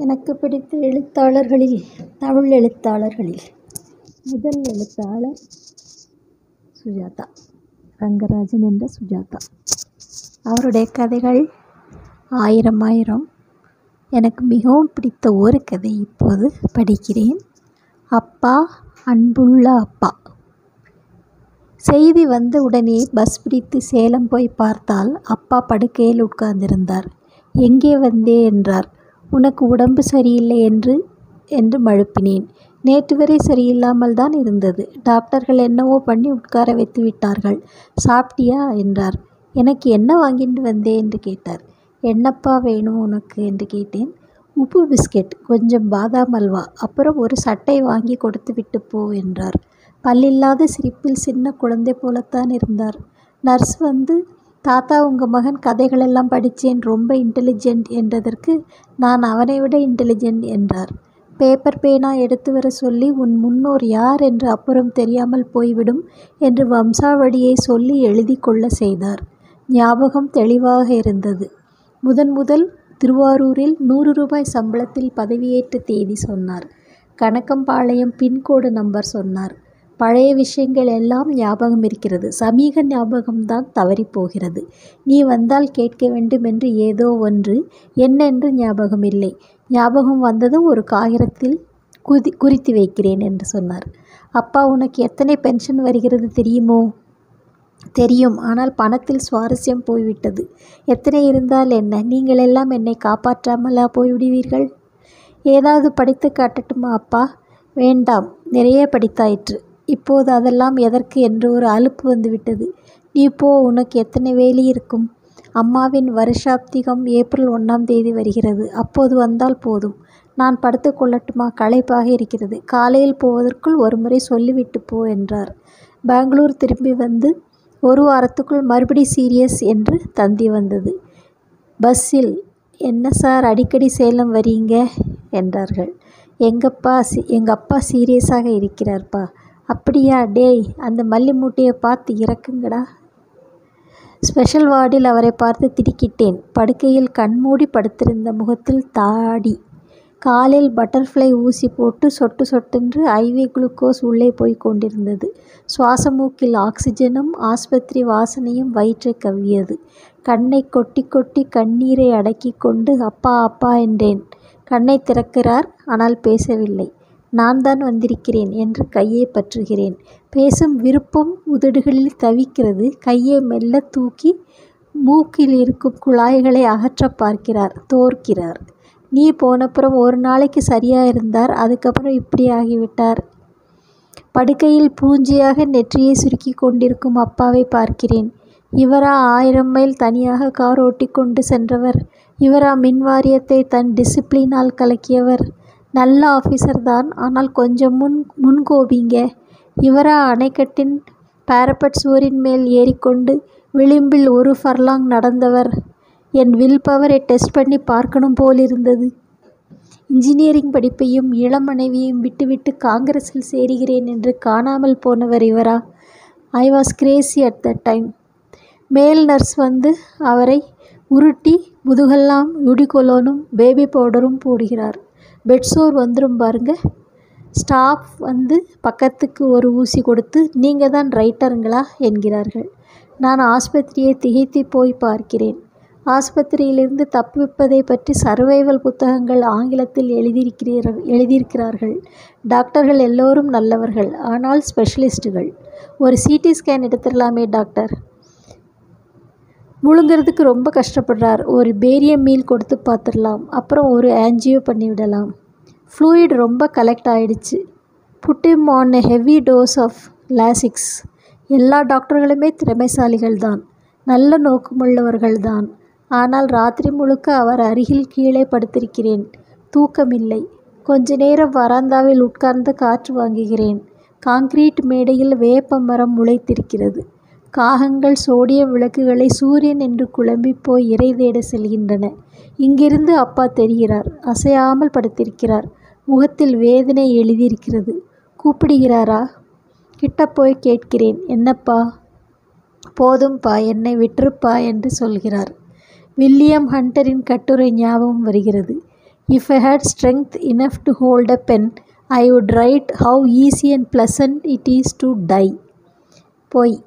எனக்கு பிடித்த எழுத்தாளர்களில் தமிழ் எழுத்தாளர்களில் முதல் எழுத்தாளர் சுஜாதா ரங்கராஜன் என்ற சுஜாதா. அவருடைய கதைகள் ஆயிரம் ஆயிரம். எனக்கு மிகவும் பிடித்த ஒரு கதை இப்போது படிக்கிறேன். அப்பா அன்புள்ள அப்பா. செய்தி வந்த உடனே பஸ் பிடித்து சேலம் போய் பார்த்தால் அப்பா படுக்கையில் உட்கார்ந்திருந்தார். எங்கே வந்தே? என்றார். உனக்கு உடம்பு சரியில்லை என்று என்று மழுப்பினேன். நேற்று வரை சரியில்லாமல் தான் இருந்தது. டாக்டர்கள் என்னவோ பண்ணி உட்கார வைத்து விட்டார்கள். சாப்பிட்டியா? என்றார். எனக்கு என்ன வாங்கிட்டு வந்தே? என்று கேட்டார். என்னப்பா வேணும் உனக்கு? என்று கேட்டேன். உப்பு பிஸ்கெட் கொஞ்சம் பாதாம் அல்வா அப்புறம் ஒரு சட்டை வாங்கி கொடுத்து விட்டு போ என்றார். பல்லில்லாத சிரிப்பில் சின்ன குழந்தை போலத்தான் இருந்தார். நர்ஸ் வந்து தாத்தா உங்கள் மகன் கதைகளெல்லாம் படித்தேன் ரொம்ப இன்டெலிஜென்ட் என்றதற்கு நான் அவனை விட இன்டெலிஜென்ட் என்றார். பேப்பர் பேனா எடுத்து வர சொல்லி உன் முன்னோர் யார் என்று அப்புறம் தெரியாமல் போய்விடும் என்று வம்சாவழியை சொல்லி எழுதி கொள்ள செய்தார். ஞாபகம் தெளிவாக இருந்தது. முதன் முதல் திருவாரூரில் நூறு ரூபாய் சம்பளத்தில் பதவியேற்ற தேதி சொன்னார். கணக்கம்பாளையம் பின்கோடு நம்பர் சொன்னார். பழைய விஷயங்கள் எல்லாம் ஞாபகம் இருக்கிறது. சமீக ஞாபகம்தான் தவறி போகிறது நீ வந்தால் கேட்க வேண்டும் என்று ஏதோ ஒன்று என்னென்று ஞாபகம் இல்லை. ஞாபகம் வந்ததும் ஒரு காகிதத்தில் குதி குறித்து வைக்கிறேன் என்று சொன்னார். அப்பா உனக்கு எத்தனை பென்ஷன் வருகிறது தெரியுமோ? தெரியும். ஆனால் பணத்தில் சுவாரஸ்யம் போய்விட்டது. எத்தனை இருந்தால் என்ன? நீங்கள் எல்லாம் என்னை காப்பாற்றாமலா போய்விடுவீர்கள்? ஏதாவது படித்து காட்டட்டுமா அப்பா? வேண்டாம். நிறைய படித்தாயிற்று. இப்போது அதெல்லாம் எதற்கு என்று ஒரு அலுப்பு வந்துவிட்டது. நீ போ உனக்கு எத்தனை வேலி இருக்கும்? அம்மாவின் வருஷாப்திகம் ஏப்ரல் ஒன்றாம் தேதி வருகிறது. அப்போது வந்தால் போதும். நான் படுத்து கொள்ளட்டுமா? களைப்பாக இருக்கிறது. காலையில் போவதற்குள் ஒருமுறை சொல்லிவிட்டு போ என்றார். பெங்களூர் திரும்பி வந்து ஒரு வாரத்துக்குள் மறுபடி சீரியஸ் என்று தந்தி வந்தது. பஸ்ஸில் என்ன சார் அடிக்கடி சேலம் வரீங்க? என்றார்கள். எங்கப்பா சி எங்கள் அப்பா சீரியஸாக இருக்கிறார்ப்பா? அப்படியா? டேய் அந்த மல்லி மூட்டையை பார்த்து இறக்குங்கடா. ஸ்பெஷல் வார்டில் அவரை பார்த்து திடுக்கிட்டேன். படுக்கையில் கண்மூடி படுத்திருந்த முகத்தில் தாடி. காலில் பட்டர்ஃப்ளை ஊசி போட்டு சொட்டு சொட்டென்று ஐவி குளுக்கோஸ் உள்ளே போய் கொண்டிருந்தது. சுவாச மூக்கில் ஆக்சிஜனும் ஆஸ்பத்திரி வாசனையும் வயிற்றை கவ்வியது. கண்ணை கொட்டி கொட்டி கண்ணீரை அடக்கி கொண்டு அப்பா அப்பா என்றேன். கண்ணை திறக்கிறார் ஆனால் பேசவில்லை. நான் தான் வந்திருக்கிறேன் என்று கையை பற்றுகிறேன். பேசும் விருப்பம் உதடுகளில் தவிக்கிறது. கையை மெல்ல தூக்கி மூக்கில் இருக்கும் குழாய்களை அகற்ற பார்க்கிறார் தோற்கிறார். நீ போனப்புறம் ஒரு நாளைக்கு சரியாக இருந்தார் அதுக்கப்புறம் இப்படி ஆகிவிட்டார். படுக்கையில் பூஞ்சியாக நெற்றியை சுருக்கி கொண்டிருக்கும் அப்பாவை பார்க்கிறேன். இவரா ஆயிரம் மைல் தனியாக கார் ஓட்டி கொண்டு சென்றவர். இவரா மின் வாரியத்தை தன் டிசிப்ளினால் கலக்கியவர். நல்ல ஆஃபீஸர் தான். ஆனால் கொஞ்சம் முன் முன்கோபிங்க. இவரா அணைக்கட்டின் பாரப்பட் சுவரின் மேல் ஏறிக்கொண்டு விளிம்பில் ஒரு ஃபர்லாங் நடந்தவர். என் வில் பவரை டெஸ்ட் பண்ணி பார்க்கணும் போலிருந்தது. இன்ஜினியரிங் படிப்பையும் இளம் மனைவியையும் விட்டுவிட்டு காங்கிரஸில் சேருகிறேன் என்று காணாமல் போனவர் இவரா. I was crazy at the time male nurse வந்து அவரை உருட்டி முதுகெல்லாம் யுடிகொலோனும் பேபி பவுடரும் போடுகிறார். பெட்சோர் வந்துடும் பாருங்க. ஸ்டாஃப் வந்து பக்கத்துக்கு ஒரு ஊசி கொடுத்து நீங்கள் தான் ரைட்டருங்களா? என்கிறார்கள். நான் ஆஸ்பத்திரியை திகைத்து போய் பார்க்கிறேன். ஆஸ்பத்திரியிலிருந்து தப்பிப்பதை பற்றி சர்வைவல் புத்தகங்கள் ஆங்கிலத்தில் எழுதியிருக்கிறீர்கள் எழுதியிருக்கிறார்கள். டாக்டர்கள் எல்லோரும் நல்லவர்கள் ஆனால் ஸ்பெஷலிஸ்ட்டுகள் ஒரு சிடி ஸ்கேன் எடுத்துடலாமே டாக்டர். முழுங்கிறதுக்கு ரொம்ப கஷ்டப்படுறார். ஒரு பேரியம் மீல் கொடுத்து பார்த்துடலாம். அப்புறம் ஒரு ஆன்ஜியோ பண்ணிவிடலாம் ஃப்ளூயிட் ரொம்ப கலெக்ட் ஆகிடுச்சு put him on a heavy dose of Lasix எல்லா டாக்டர்களுமே திறமைசாலிகள் தான். நல்ல நோக்கமுள்ளவர்கள் தான். ஆனால் ராத்திரி முழுக்க அவர் அருகில் கீழே படுத்திருக்கிறேன். தூக்கமில்லை. கொஞ்ச நேரம் வராந்தாவில் உட்கார்ந்து காற்று வாங்குகிறேன். காங்கிரீட் மேடையில் வேப்ப மரம் முளைத்திருக்கிறது. காகங்கள் சோடியம் விளக்குகளை சூரியன் என்று குழம்பி போய் இறை தேட செல்கின்றன. இங்கிருந்து அப்பா தெரிகிறார். அசையாமல் படுத்திருக்கிறார். முகத்தில் வேதனை எழுதியிருக்கிறது. கூப்பிடுகிறாரா? கிட்ட போய் கேட்கிறேன். என்னப்பா? போதும்பா. என்னை விட்டுருப்பா என்று சொல்கிறார். வில்லியம் ஹண்டரின் கட்டுரை ஞாபகம் வருகிறது. If I had strength enough to hold a pen I would write how easy and pleasant it is to die" பொய்.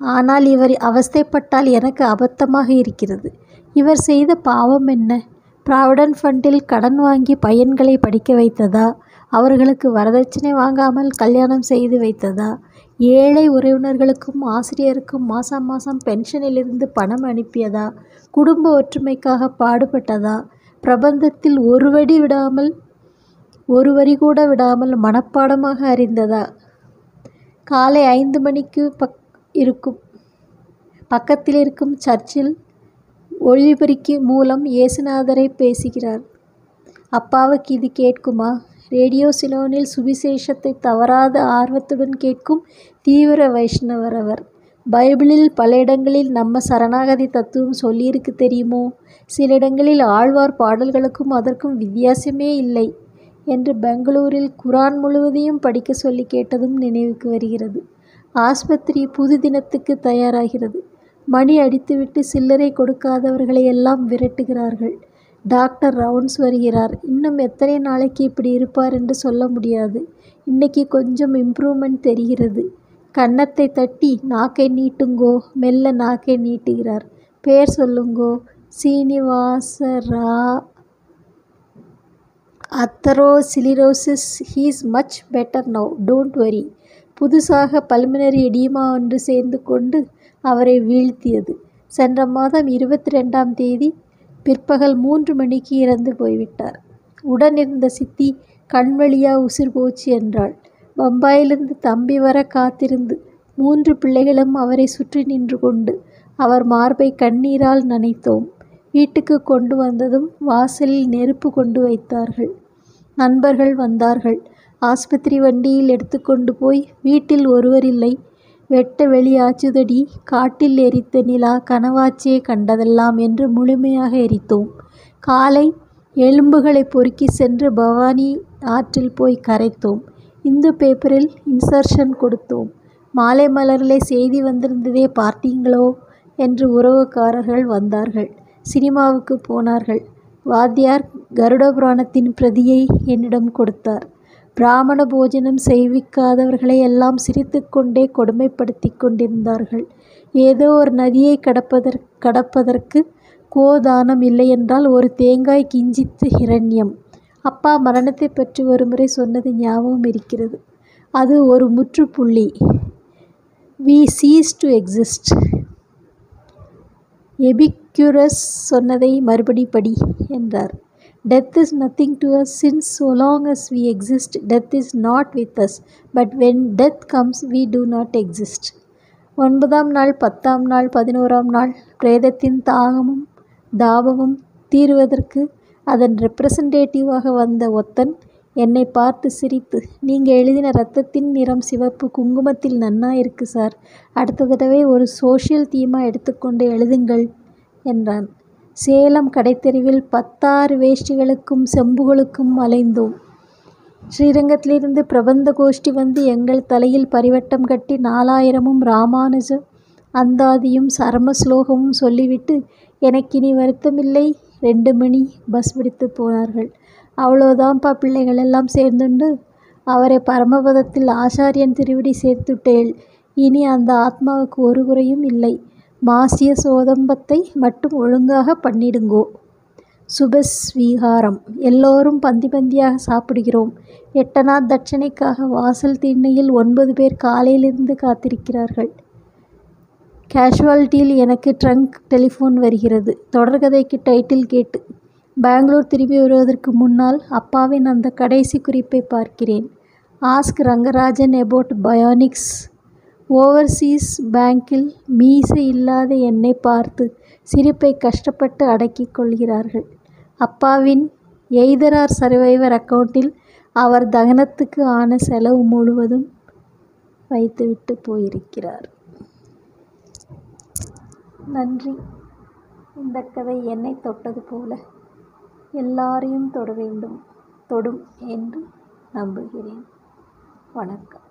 ஆனால் இவர் அவஸ்தைப்பட்டால் எனக்கு அபத்தமாக இருக்கிறது. இவர் செய்த பாவம் என்ன? ப்ராவிடன்ட் ஃபண்டில் கடன் வாங்கி பையன்களை படிக்க வைத்ததா? அவர்களுக்கு வரதட்சணை வாங்காமல் கல்யாணம் செய்து வைத்ததா? ஏழை உறவினர்களுக்கும் ஆசிரியருக்கும் மாதம் மாதம் பென்ஷனிலிருந்து பணம் அனுப்பியதா? குடும்ப ஒற்றுமைக்காக பாடுபட்டதா? பிரபந்தத்தில் ஒரு வடி விடாமல் ஒரு வரி கூட விடாமல் மனப்பாடமாக அறிந்ததா? காலை ஐந்து மணிக்கு பக் இருக்கும். பக்கத்தில் இருக்கும் சர்ச்சில் ஒளிபெருக்கி மூலம் இயேசுநாதரை பேசுகிறார். அப்பாவுக்கு இது கேட்குமா? ரேடியோ சிலோனில் சுவிசேஷத்தை தவறாத ஆர்வத்துடன் கேட்கும் தீவிர வைஷ்ணவர் அவர். பைபிளில் பல இடங்களில் நம்ம சரணாகதி தத்துவம் சொல்லியிருக்கு தெரியுமோ? சில இடங்களில் ஆழ்வார் பாடல்களுக்கும் அதற்கும் வித்தியாசமே இல்லை என்று பெங்களூரில் குரான் முழுவதையும் படிக்க சொல்லி கேட்டதும் நினைவுக்கு வருகிறது. ஆஸ்பத்திரி புது தினத்துக்கு தயாராகிறது. மணி அடித்துவிட்டு சில்லறை கொடுக்காதவர்களை எல்லாம் விரட்டுகிறார்கள். டாக்டர் ரவுண்ட்ஸ் வருகிறார். இன்னும் எத்தனை நாளைக்கு இப்படி இருப்பார் என்று சொல்ல முடியாது. இன்னைக்கு கொஞ்சம் இம்ப்ரூவ்மெண்ட் தெரிகிறது. கன்னத்தை தட்டி நாக்கை நீட்டுங்கோ மெல்ல நாக்கை நீட்டுகிறார். பேர் சொல்லுங்கோ சீனிவாசரா. Atherosclerosis he's much better now don't worry புதுசாக பல்மினரி எடிமா ஒன்று சேர்ந்து கொண்டு அவரை வீழ்த்தியது. சென்ற மாதம் இருபத்தி ரெண்டாம் தேதி பிற்பகல் மூன்று மணிக்கு இறந்து போய்விட்டார். உடனிருந்த சித்தி கண்வழியா உசிர் போச்சு என்றாள். பம்பாயிலிருந்து தம்பி வர காத்திருந்து மூன்று பிள்ளைகளும் அவரை சுற்றி நின்று கொண்டு அவர் மார்பை கண்ணீரால் நனைத்தோம். வீட்டுக்கு கொண்டு வந்ததும் வாசலில் நெருப்பு கொண்டு வைத்தார்கள். நண்பர்கள் வந்தார்கள். ஆஸ்பத்திரி வண்டியில் எடுத்துக்கொண்டு போய் வீட்டில் ஒருவர் இல்லை. வெட்ட வெளியாச்சுதடி காட்டில் எரித்த நிலா கனவாச்சே கண்டதெல்லாம் என்று முழுமையாக எரித்தோம். காலை எலும்புகளை பொறுக்கி சென்று பவானி ஆற்றில் போய் கரைத்தோம். இந்து பேப்பரில் இன்சர்ஷன் கொடுத்தோம். மாலை மலரிலே செய்தி வந்திருந்ததே பார்த்தீங்களோ என்று உறவுக்காரர்கள் வந்தார்கள். சினிமாவுக்கு போனார்கள். வாத்தியார் கருட புராணத்தின் பிரதியை என்னிடம் கொடுத்தார். பிராமண போஜனம் செய்விக்காதவர்களை எல்லாம் சிரித்துக்கொண்டே கொடுமைப்படுத்தி கொண்டிருந்தார்கள். ஏதோ ஒரு நதியை கடப்பதற் கடப்பதற்கு கோதானம் இல்லையென்றால் ஒரு தேங்காய் கிஞ்சித்து ஹிரண்யம். அப்பா மரணத்தை பற்றி ஒருமுறை சொன்னது ஞாபகம் இருக்கிறது. அது ஒரு முற்றுப்புள்ளி. We cease to exist Epicurus சொன்னதை மறுபடி படி என்றார். Death is nothing to us since so long as we exist death is not with us. But when death comes we do not exist. ஒன்பதாம் நாள் பத்தாம் நாள் பதினோராம் நாள் பிரேதத்தின் தாகமும் தாபமும் தீருவதற்கு அதன் ரெப்ரசன்டேட்டிவாக வந்த ஒத்தன் என்னை பார்த்து சிரித்து நீங்கள் எழுதின ரத்தத்தின் நிறம் சிவப்பு குங்குமத்தில் நன்னா இருக்கு சார். அடுத்த தடவை ஒரு சோஷியல் தீமாக எடுத்துக்கொண்டு எழுதுங்கள் என்றான். சேலம் கடைத்தெருவில் பத்தாறு வேஷ்டிகளுக்கும் செம்புகளுக்கும் அலைந்தோம். ஸ்ரீரங்கத்திலிருந்து பிரபந்த கோஷ்டி வந்து எங்கள் தலையில் பரிவட்டம் கட்டி நாலாயிரமும் ராமானுஜ அந்தாதியும் சரம ஸ்லோகமும் சொல்லிவிட்டு எனக்கு இனி வருத்தமில்லை. ரெண்டு மணி பஸ் பிடித்து போனார்கள். அவ்வளோதான்ப்பா பிள்ளைகள் எல்லாம் சேர்ந்துண்டு. அவரை பரமபதத்தில் ஆசாரியன் திருவிடி சேர்த்துட்டேள். இனி அந்த ஆத்மாவுக்கு ஒரு குறையும் இல்லை. மாசிய சோதம்பத்தை மட்டும் ஒழுங்காக பண்ணிடுங்கோ. சுபஸ்வீகாரம். எல்லோரும் பந்தி பந்தியாக சாப்பிடுகிறோம். எட்டனா தட்சணைக்காக வாசல் திண்ணையில் ஒன்பது பேர் காலையிலிருந்து காத்திருக்கிறார்கள். கேஷுவாலிட்டியில் எனக்கு ட்ரங்க் டெலிஃபோன் வருகிறது. தொடர்கதைக்கு டைட்டில் கேட்டு பெங்களூர் திரும்பி வருவதற்கு முன்னால் அப்பாவின் அந்த கடைசி குறிப்பை பார்க்கிறேன். Ask Rangarajan about bionics. Overseas பேங்கில் மீசை இல்லாத என்னை பார்த்து சிரிப்பை கஷ்டப்பட்டு அடக்கிக் கொள்கிறார்கள். அப்பாவின் எய்தரார் சர்வைவர் அக்கௌண்ட்டில் அவர் தகனத்துக்கு ஆன செலவு முழுவதும் வைத்துவிட்டு போயிருக்கிறார். நன்றி. இந்த கதை என்னை தொட்டது போல எல்லாரையும் தொட வேண்டும் தொடும் என்று நம்புகிறேன். வணக்கம்.